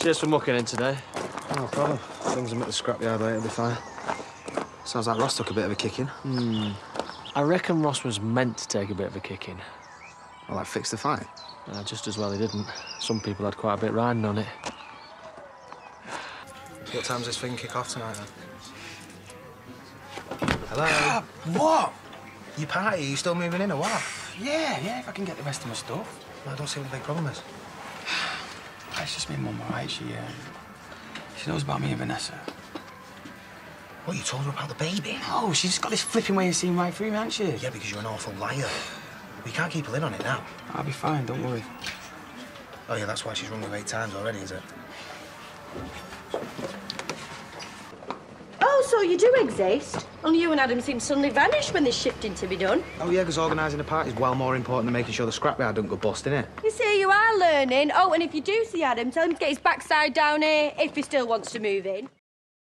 Cheers for mucking in today. No problem. Things them at the scrapyard later, will be fine. Sounds like Ross took a bit of a kicking. Hmm. I reckon Ross was meant to take a bit of a kicking. Well, that fixed the fight. Uh, just as well he didn't. Some people had quite a bit riding on it. What time's this thing kick off tonight, then? Hello? What? you party? you still moving in or what? Yeah, yeah, if I can get the rest of my stuff. I don't see what the big problem is. It's just my mum, all right? She, uh, she knows about me and Vanessa. What, you told her about the baby? Oh, she's just got this flipping way of seeing right through me, hasn't she? Yeah, because you're an awful liar. We can't keep her in on it now. I'll be fine, don't worry. Oh, yeah, that's why she's rung you eight times already, is it? Oh, so you do exist? Only you and Adam seem suddenly vanish when there's shifting to be done. Oh, yeah, because organising a party is well more important than making sure the scrapyard don't go bust, innit? You see, you are learning. Oh, and if you do see Adam, tell him to get his backside down here if he still wants to move in.